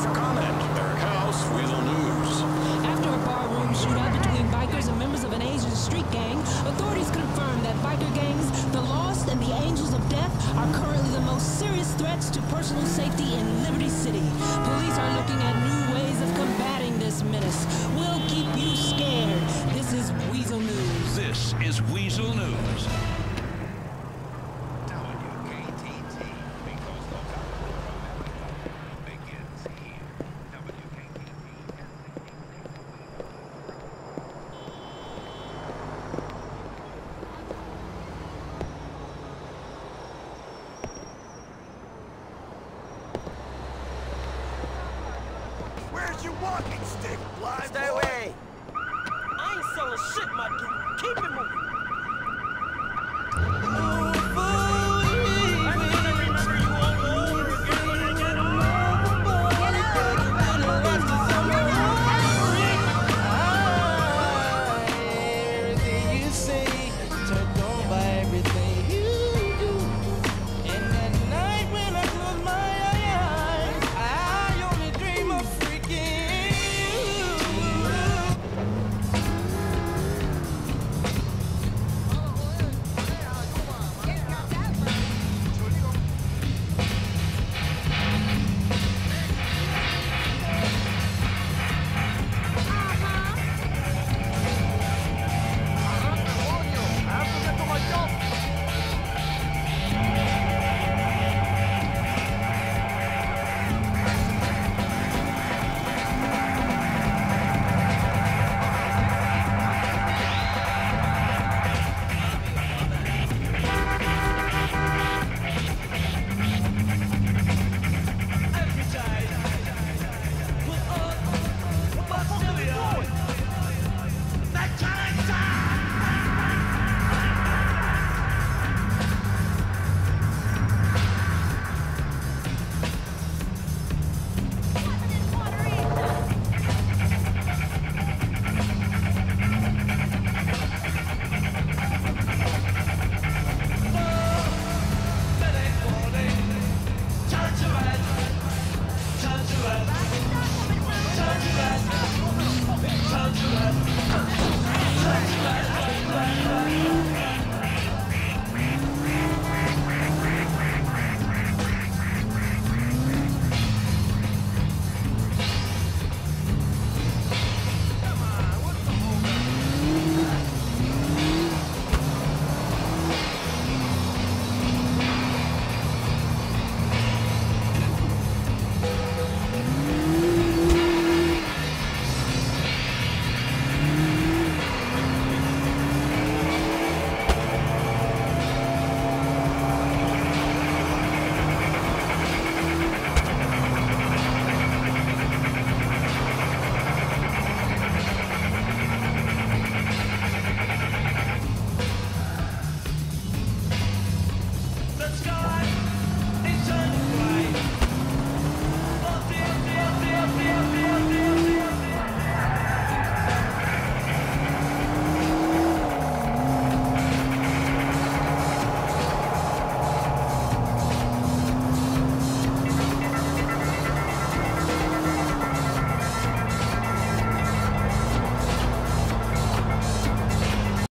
for comment. Eric House, Weazel News. After a barroom shootout between bikers and members of an Asian street gang, authorities confirm that biker gangs, the Lost and the Angels of Death, are currently the most serious threats to personal safety in Liberty City. Police are looking at new ways of combating this menace. We'll keep you scared. This is Weazel News. This is Weazel News. Walking stick, blind Stay boy? away. I ain't selling shit, my dude. Keep it moving.